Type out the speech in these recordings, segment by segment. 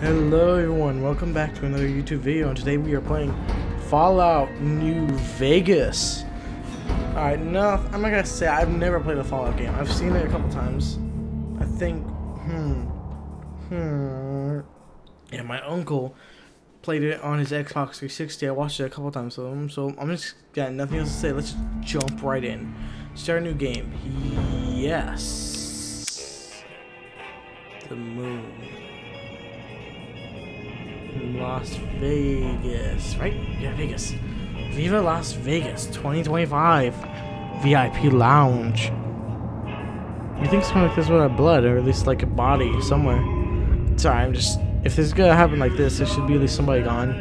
Hello everyone, welcome back to another YouTube video and today we are playing Fallout New Vegas. Alright, no, I'm not gonna say I've never played a Fallout game. I've seen it a couple times. I think, hmm, hmm, yeah, my uncle played it on his Xbox 360. I watched it a couple times him, so I'm just got nothing else to say. Let's jump right in. Start a new game. Yes. The moon. Las Vegas, right? Yeah, Vegas. Viva Las Vegas 2025 VIP Lounge. You think something like this would have blood, or at least like a body somewhere? Sorry, I'm just. If this is gonna happen like this, there should be at least somebody gone.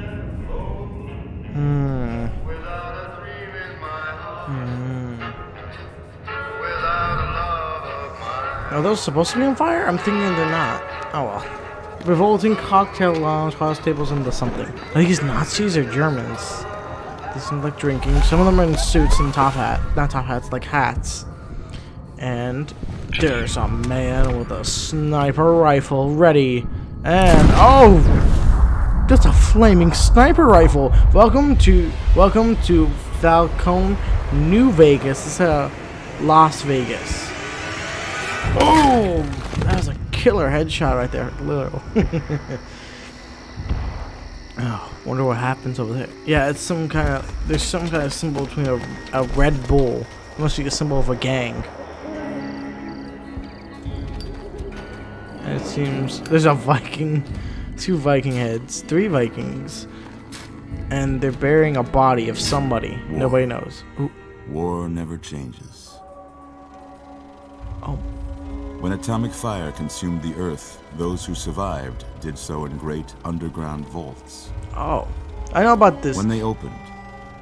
Hmm. Hmm. Are those supposed to be on fire? I'm thinking they're not. Oh well. Revolting cocktail lounge, house tables, and the something. Are these Nazis or Germans? They seem like drinking. Some of them are in suits and top hat. Not top hats, like hats. And there's a man with a sniper rifle ready. And oh, that's a flaming sniper rifle. Welcome to welcome to Falcone, New Vegas. This is uh, Las Vegas. Oh, that was a killer headshot right there. Literal. oh, wonder what happens over there. Yeah, it's some kind of there's some kind of symbol between a, a Red Bull. It must be a symbol of a gang. And it seems there's a Viking, two Viking heads, three Vikings, and they're burying a body of somebody. War. Nobody knows. Ooh, War never changes. When atomic fire consumed the Earth, those who survived did so in great underground vaults. oh. I know about this. When they opened,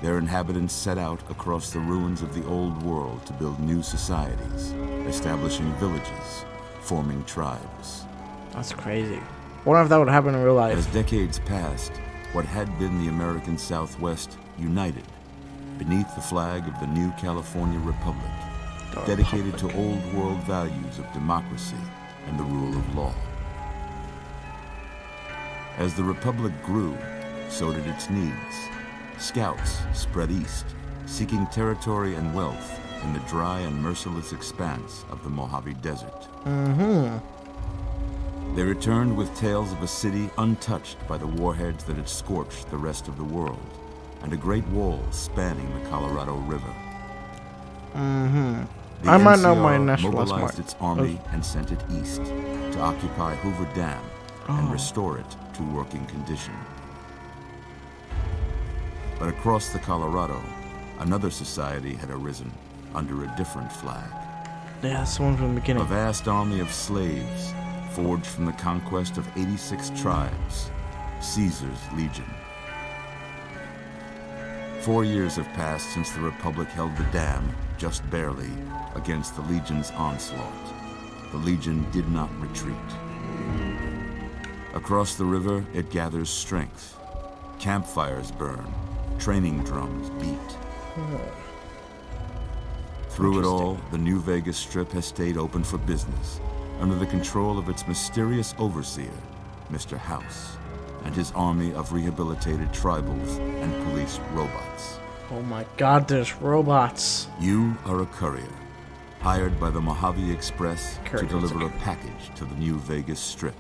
their inhabitants set out across the ruins of the old world to build new societies, establishing villages, forming tribes. That's crazy. Wonder if that would happen in real life. As decades passed, what had been the American Southwest united beneath the flag of the new California Republic, dedicated to old world values of democracy and the rule of law. As the Republic grew, so did its needs. Scouts spread east, seeking territory and wealth in the dry and merciless expanse of the Mojave Desert. Mm-hmm. They returned with tales of a city untouched by the warheads that had scorched the rest of the world, and a great wall spanning the Colorado River. Mm-hmm. I might know my national mobilized its army and sent it east to occupy Hoover Dam and Oh. restore it to working condition. But across the Colorado, another society had arisen under a different flag. Yeah, that's the one from the beginning. A vast army of slaves, forged from the conquest of 86 tribes, Caesar's Legion. Four years have passed since the Republic held the dam, just barely, against the Legion's onslaught. The Legion did not retreat. Across the river, it gathers strength. Campfires burn, training drums beat. Through it all, the New Vegas Strip has stayed open for business, under the control of its mysterious overseer, Mr. House, and his army of rehabilitated tribals and police robots. Oh my god, there's robots. You are a courier, hired by the Mojave Express Courier, to deliver a package to the New Vegas Strip.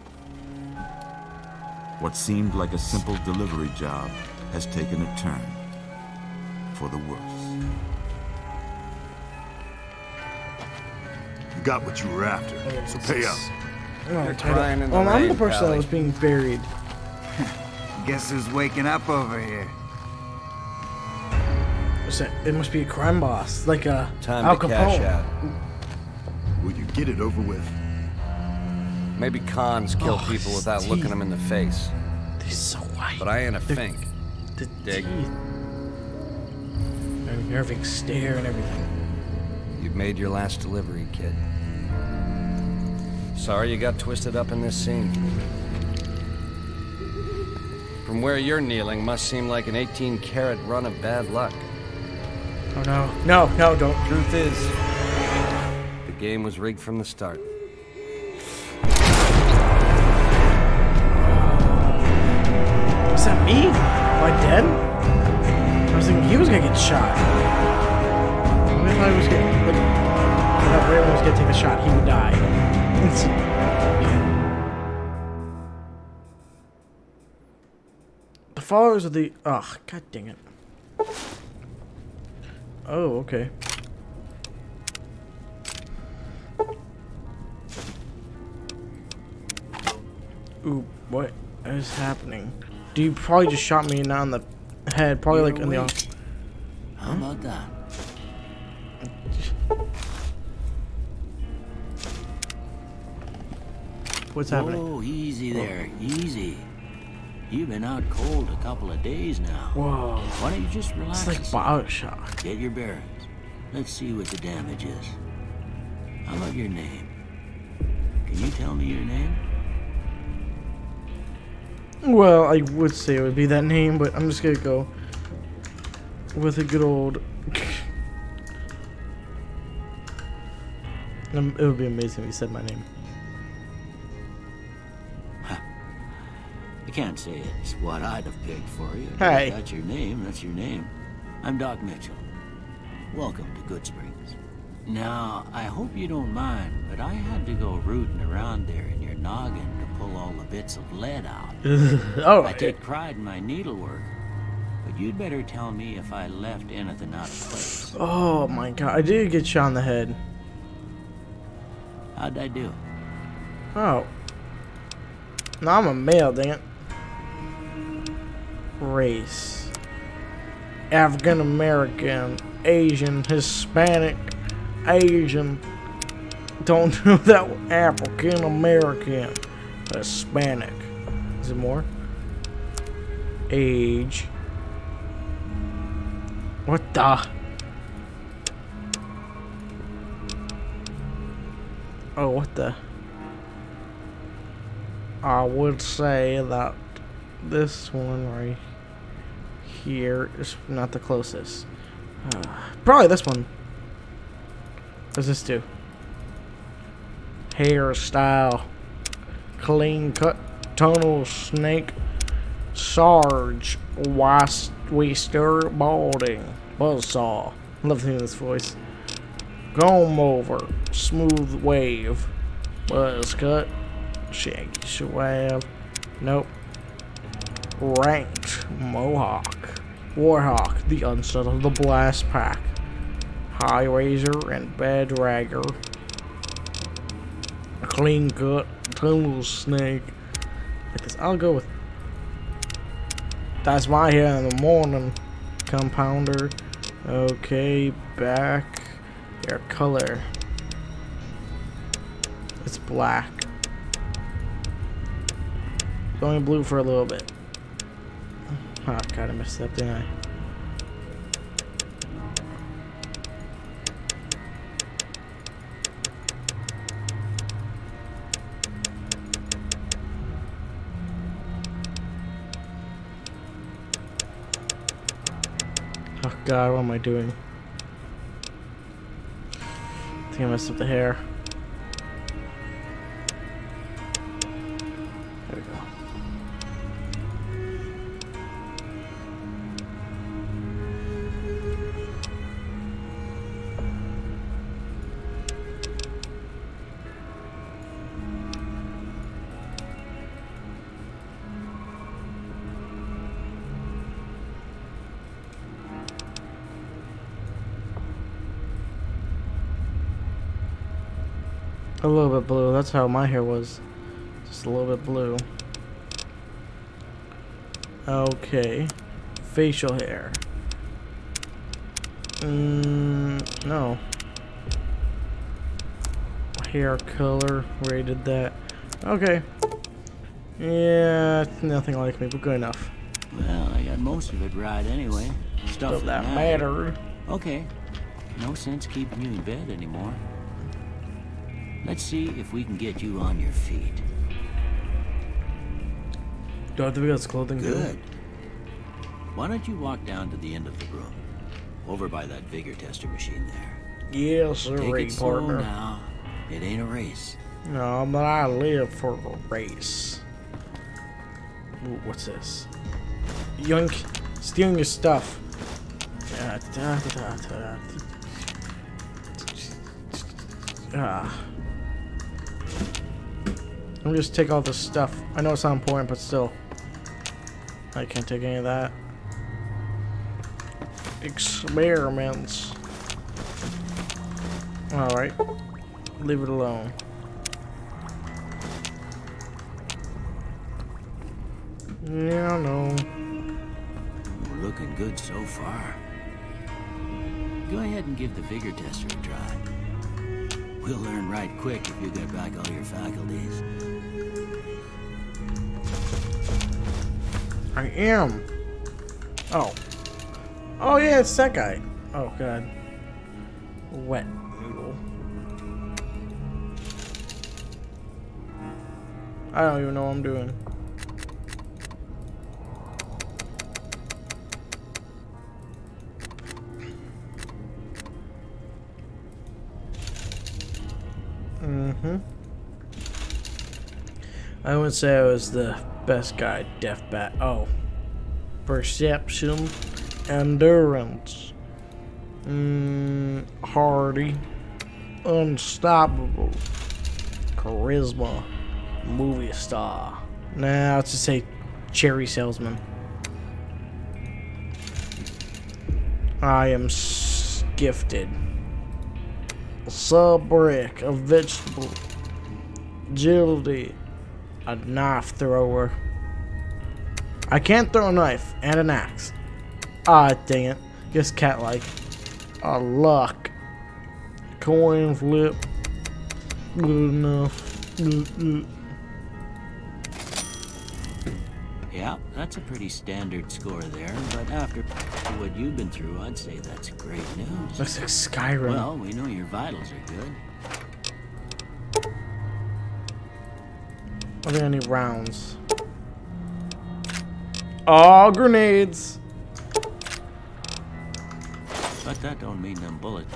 What seemed like a simple delivery job has taken a turn for the worse. You got what you were after, oh, so pay up. Oh, I'm, in the well, I'm the rain, person that was being buried. Guess who's waking up over here? What's that? It must be a crime boss, like a Time Al to cash out. Will you get it over with? Maybe Khans kill Oh, people without teeth. looking them in the face. They're so white. But I ain't a They're- fink. The Dig. teeth. And nerving stare and everything. You've made your last delivery, kid. Sorry you got twisted up in this scene. From where you're kneeling must seem like an 18 karat run of bad luck. Oh no. No, no, don't. Truth is. The game was rigged from the start. Was that me? Am I dead? I was thinking he was gonna get shot. I thought he was gonna. Like, I thought Raymond was gonna take a shot, he would die. followers of the ugh, god dang it. Oh, okay. Ooh, what is happening? Do you probably just shot me now in the head? Probably like in the. You're How about that? What's happening? Oh, easy there, easy. You've been out cold a couple of days now. Whoa. Why don't you just relax? It's like? Bioshock. Get your bearings. Let's see what the damage is. How about your name? Can you tell me your name? Well, I would say it would be that name, but I'm just gonna go with a good old. It would be amazing if you said my name. Can't say it's what I'd have picked for you. Hey. That's your name. That's your name. I'm Doc Mitchell. Welcome to Goodsprings. Now, I hope you don't mind, but I had to go rooting around there in your noggin to pull all the bits of lead out. oh, I take pride in my needlework, but you'd better tell me if I left anything out of place. oh my god! I did get shot in the head. How'd I do? Oh. No, I'm a male, dang it. Race. African American, Asian, Hispanic, Asian. Don't do that. African American, Hispanic. Is it more? Age. What the? Oh, what the? I would say that this one right here is not the closest. Uh, probably this one. Does this do? Hairstyle. Clean cut. Tunnel snake. Sarge. Wast- Waster. Balding. Buzzsaw. Love hearing this voice. Comb over. Smooth wave. Buzz cut. Shaggy swab. Nope. Ranked Mohawk. Warhawk, the onset of the Blast Pack. High Razor and Bad Ragger. A clean cut, tunnel snake. This. I'll go with. That's my hair in the morning. Compounder. Okay, back. Hair color. It's black. Going blue for a little bit. Oh god, I messed up, didn't I? Oh god, what am I doing? I think I messed up the hair. A little bit blue. That's how my hair was. Just a little bit blue. Okay. Facial hair. Mm, no. Hair color. Rated that. Okay. Yeah, nothing like me, but good enough. Well, I got most of it right anyway. Stuff Stuff that mattered. Okay. No sense keeping you in bed anymore. Let's see if we can get you on your feet. Do I have to got clothing too? Good. Why don't you walk down to the end of the room? Over by that vigor tester machine there. Yes, sir, Take it slow partner. now. It ain't a race. No, but I live for the race. Ooh, what's this? Yoink, stealing your stuff. Ah. Let me just take all this stuff. I know it's not important, but still. I can't take any of that. Experiments. Alright. Leave it alone. Yeah, no. We're looking good so far. Go ahead and give the vigor tester a try. We'll learn right quick if you get back all your faculties. I am. Oh. Oh yeah, it's that guy. Oh god. Wet noodle. I don't even know what I'm doing. Mm-hmm. I wouldn't say I was the best guy, Deaf Bat. Oh. Perception, endurance, mm, hardy, unstoppable, charisma, movie star. Nah, just say cherry salesman. I am gifted. Sub brick, a vegetable, agility, a knife thrower. I can't throw a knife and an axe. Ah, dang it. Guess cat like. A luck. Coin flip. Good enough. Yeah, that's a pretty standard score there, but after what you've been through, I'd say that's great news. Looks like Skyrim. Well, we know your vitals are good. Are there any rounds? Oh, grenades! But that don't mean them bullets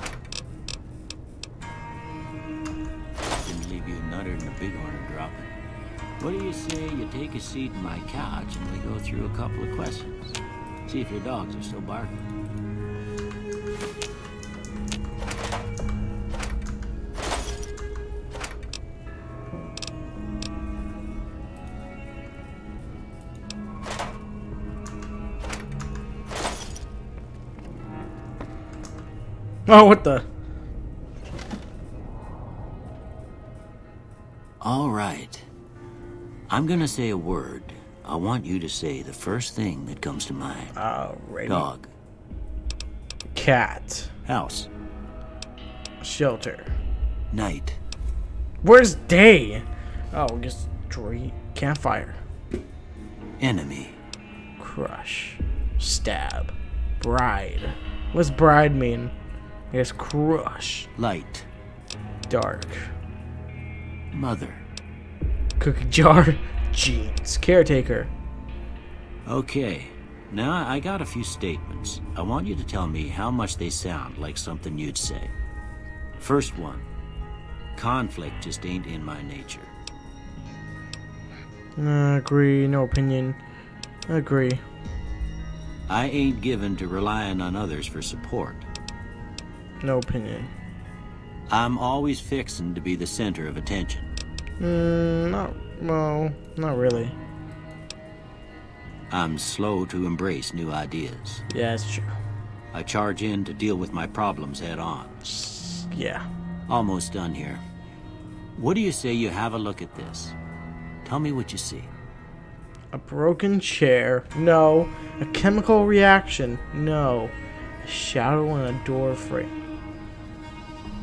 didn't leave you nuttered and a bighorn are dropping. What do you say you take a seat in my couch and we go through a couple of questions? See if your dogs are still barking. Oh, what the? All right. I'm gonna say a word. I want you to say the first thing that comes to mind. Alrighty. Dog. Cat. House. Shelter. Night. Where's day? Oh, just tree. Campfire. Enemy. Crush. Stab. Bride. What's bride mean? Guess crush. Light. Dark. Mother. Cookie jar. Jeans. Caretaker. Okay. Now I got a few statements. I want you to tell me how much they sound like something you'd say. First one. Conflict just ain't in my nature. Uh, agree. No opinion. Agree. I ain't given to relying on others for support. No opinion. I'm always fixin' to be the center of attention. Mm, not. Well, not really. I'm slow to embrace new ideas. Yeah, it's true. I charge in to deal with my problems head on. Yeah. Almost done here. What do you say you have a look at this? Tell me what you see. A broken chair. No. A chemical reaction. No. A shadow on a door frame.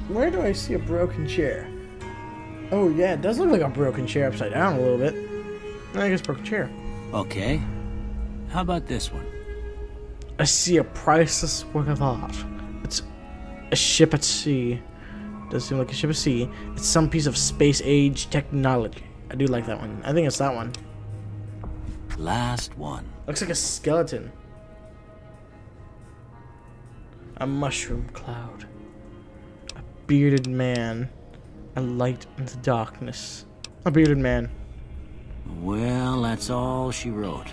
Where do I see a broken chair? Oh yeah, it does look like a broken chair upside down a little bit. I guess broken chair. Okay. How about this one? I see a priceless work of art. It's a ship at sea. Does seem like a ship at sea. It's some piece of space age technology. I do like that one. I think it's that one. Last one. Looks like a skeleton. A mushroom cloud. Bearded man. A light in the darkness. A bearded man. Well, that's all she wrote.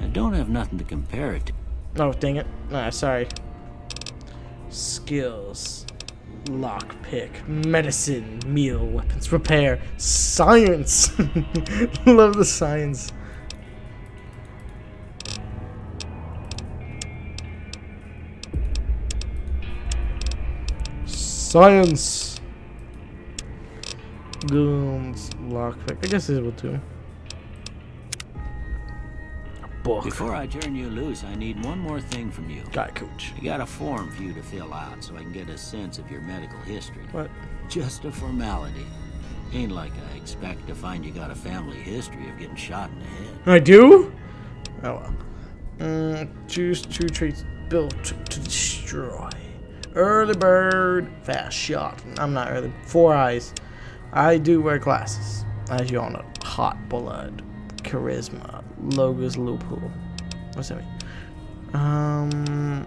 I don't have nothing to compare it to. Oh, dang it. Nah, sorry. skills, lockpick, medicine, melee, weapons, repair, science. Love the science. Science. Goons, lockpick. I guess this will do. Book. Before I turn you loose, I need one more thing from you. Got it, coach. I got a form for you to fill out so I can get a sense of your medical history. What? Just a formality. Ain't like I expect to find you got a family history of getting shot in the head. I do? Oh well. Mm, choose two traits built to destroy. Early bird, fast shot. I'm not early. Four eyes. I do wear glasses. As you all know. Hot blood. Charisma. Logan's Loophole. What's that mean? Um.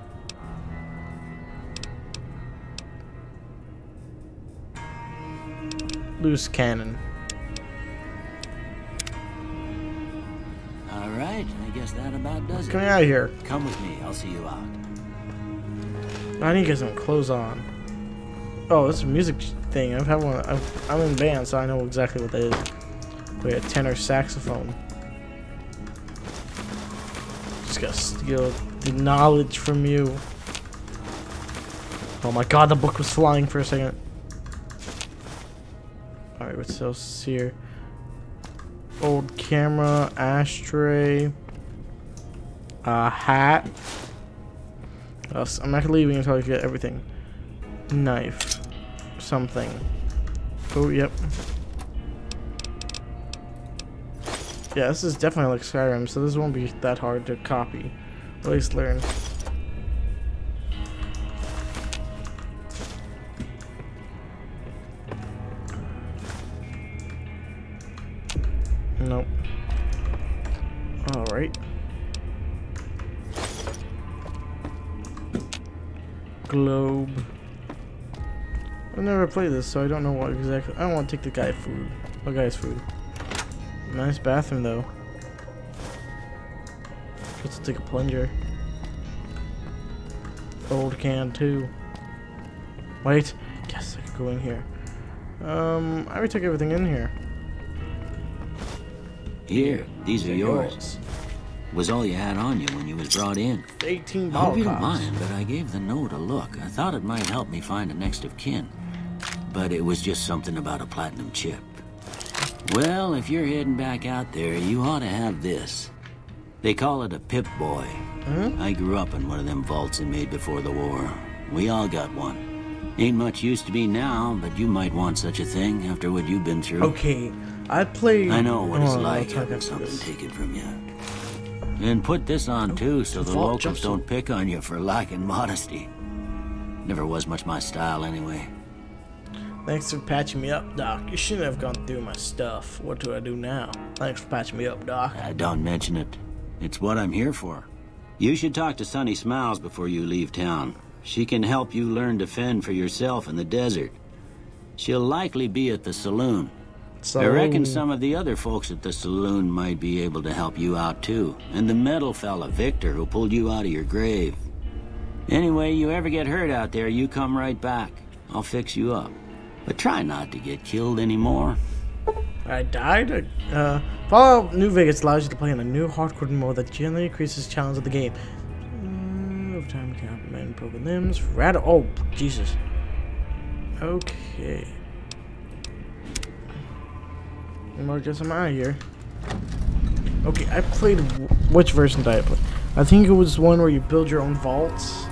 Loose cannon. All right, I guess that about does Come it. out of here. Come with me, I'll see you out. I need to get some clothes on. Oh, it's a music thing. I've had one. I'm, I'm in band, so I know exactly what that is. Play a tenor saxophone. Just gotta steal the knowledge from you. Oh my god, the book was flying for a second. Alright, what's else here? Old camera, ashtray, a hat. I'm not leaving until I get everything. Knife. Something. Oh, yep. Yeah, this is definitely like Skyrim, so this won't be that hard to copy. At least learn. Globe. I've never played this, so I don't know what exactly. I don't want to take the guy food. The guy's food? Nice bathroom, though. Let's take a plunger. Old can, too. Wait. Guess I could go in here. Um, I already took everything in here. Here, these are They're yours. Was all you had on you when you was brought in. 18 I hope you don't mind, but I gave the note a look. I thought it might help me find a next of kin. But it was just something about a platinum chip. Well, if you're heading back out there, you ought to have this. They call it a Pip Boy. Hmm? I grew up in one of them vaults they made before the war. We all got one. Ain't much use to be now, but you might want such a thing after what you've been through. Okay, I played. I know what it's oh, like having something this. taken from you. And put this on too, so the locals don't pick on you for lacking modesty. Never was much my style anyway. Thanks for patching me up, Doc. You shouldn't have gone through my stuff. What do I do now? Thanks for patching me up, Doc. Uh, don't mention it. It's what I'm here for. You should talk to Sunny Smiles before you leave town. She can help you learn to fend for yourself in the desert. She'll likely be at the saloon. So, I reckon some of the other folks at the saloon might be able to help you out too. And the metal fella, Victor, who pulled you out of your grave. Anyway, you ever get hurt out there, you come right back. I'll fix you up. But try not to get killed anymore. I died. Uh, Fallout New Vegas allows you to play in a new hardcore mode that generally increases challenge of the game. Mm, overtime count, men, broken limbs, rat. Oh, Jesus. Okay. Well, I guess I'm out of here. Okay, I played. Which version did I play? I think it was one where you build your own vaults.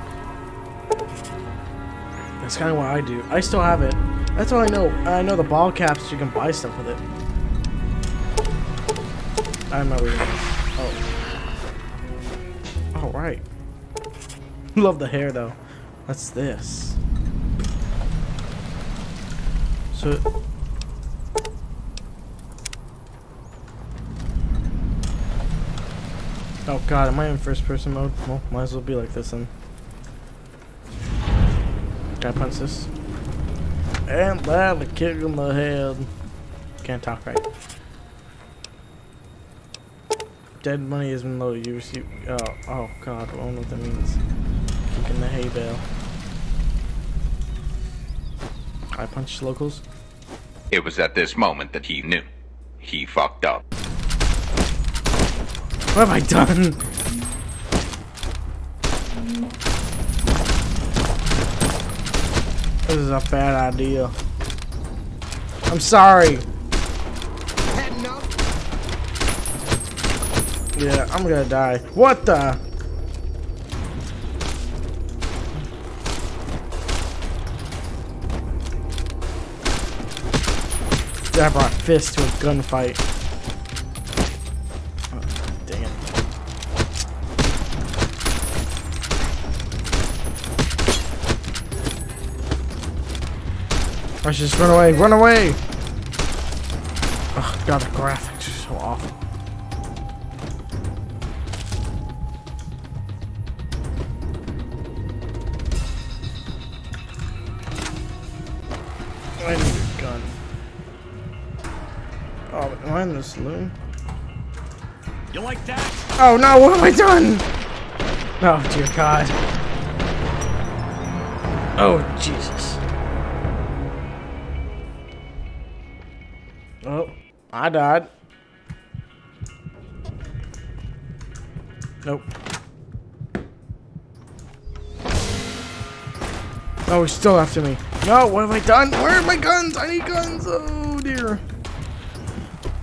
That's kind of what I do. I still have it. That's all I know. I know the ball caps. You can buy stuff with it. I'm not reading this. Oh. All right. Love the hair though. What's this? So. Oh god, am I in first person mode? Well, might as well be like this then. Can I punch this? And a kick in the head. Can't talk right. Dead money has been loaded. You receive. Oh, oh god, I don't know what that means. Kick in the hay bale. I punch locals. It was at this moment that he knew. He fucked up. What have I done? This is a bad idea. I'm sorry. Yeah, I'm gonna die. What the? I brought fist to a gunfight. Oh, dang it. I should just run away. Run away! Oh god, the graphics are so awful. I need a gun. Oh, am I in the saloon? You like that? Oh no, what have I done? Oh dear God. Oh Oh, I died. Nope. Oh, he's still after me. No, what have I done? Where are my guns? I need guns. Oh dear.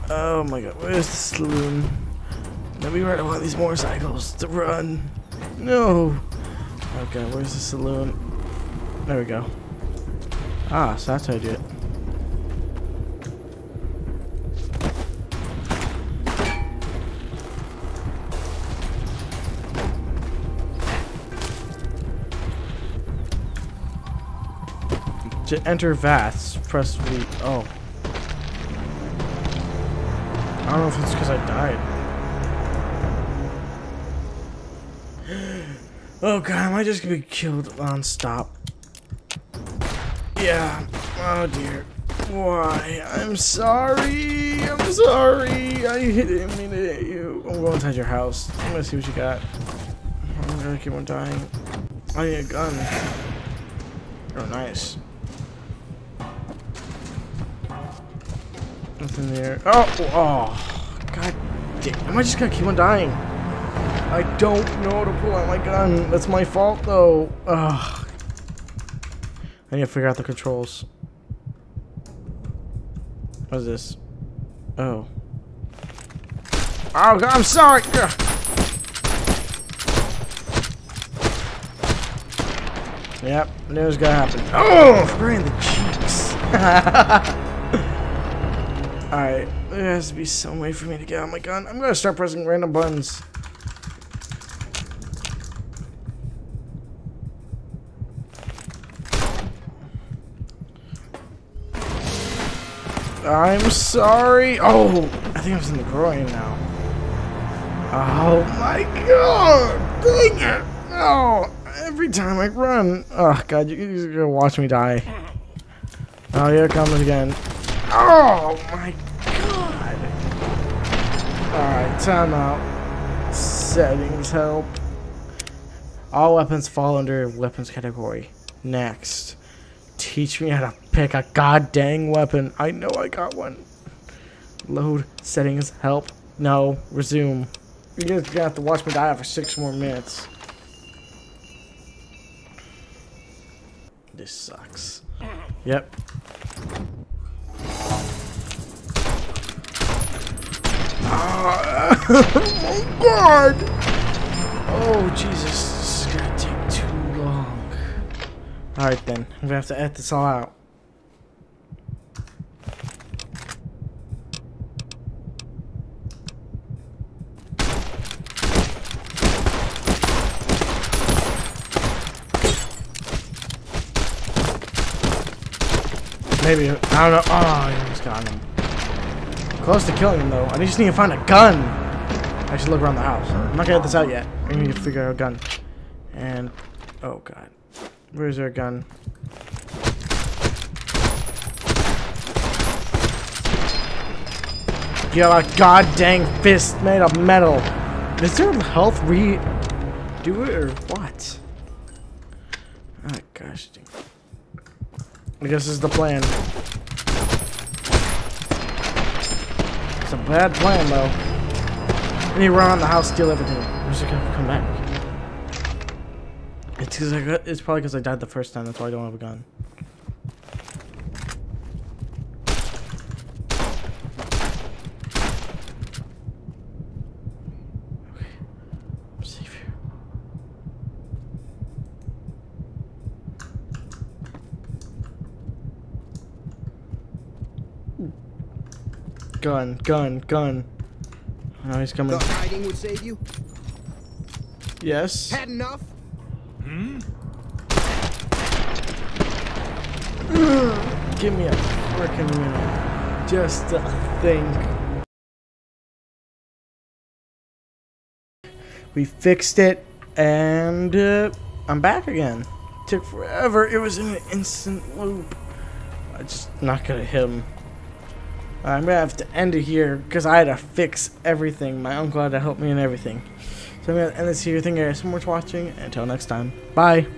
Oh my god, where's the saloon? Let me ride one of these motorcycles to run. No. Okay, where's the saloon? There we go. Ah, so that's how I do it. To enter VATS, press V. Oh. I don't know if it's because I died. Oh god, am I just gonna be killed non-stop? Yeah. Oh dear. Why? I'm sorry. I'm sorry. I didn't mean to hit you. I'm going inside your house. I'm gonna see what you got. Oh I'm gonna keep on dying. I need a gun. Oh, nice. Nothing there. Oh, oh. God damn. Am I just gonna keep on dying? I don't know how to pull out my gun. That's my fault, though. Ugh. I need to figure out the controls. What is this? Oh. Oh, God, I'm sorry. Ugh. Yep, knew it was gonna happen. Oh, right in the cheeks. Alright, there has to be some way for me to get out my gun. I'm gonna start pressing random buttons. I'm sorry. Oh, I think I was in the groin now. Oh my god! Dang it! Oh, every time I run. Oh god, you, you're gonna watch me die. Oh, here it comes again. Oh my god! Alright, time out. Settings help. All weapons fall under weapons category. Next. Teach me how to pick a god dang weapon. I know I got one. Load settings help. No, resume. You guys gonna have to watch me die for six more minutes. This sucks. Yep. Ah, oh god! Oh Jesus, this is gonna take too long. Alright then, I'm gonna have to edit this all out. Maybe, I don't know. Oh, I almost got him. Close to killing him though. I just need to find a gun. I should look around the house. I'm not gonna get this out yet. I need to figure out a gun. And, oh god. Where's our gun? You got a god dang fist made of metal. Is there a health re do it or what? Oh gosh. I guess this is the plan. It's a bad plan, though. And he run around the house, steal everything. Where's he gonna come back? It's, cause I got, it's probably because I died the first time. That's why I don't have a gun. Okay. I'm safe here. Gun, gun, gun. Oh, he's coming. Thought hiding would save you? Yes. Had enough? Hmm? Give me a freaking minute. Just to think. We fixed it, and uh, I'm back again. Took forever. It was in an instant loop. I'm just not gonna hit him. Uh, I'm gonna have to end it here because I had to fix everything. My uncle had to help me and everything. So I'm gonna end this here. Thank you guys so much for watching. Until next time, bye.